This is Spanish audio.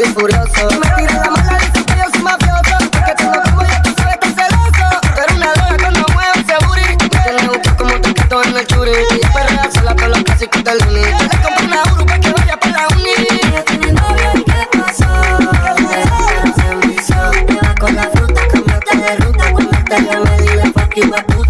bien furioso. Me tiré la mala, dicen que yo soy mafioso. Que tengo como ya tú sabes que es celoso. Pero una loca que no mueve un seguri. Tiene gusto como taquito en el churi. Perrea sola con los clásicos del uni. Le compré una Uru pa' que vaya para la uni. Ella ¿qué pasó? Se me hizo. Te va con la fruta, cambiaste de ruta. Cuando te llamé, dile fuck you, puta.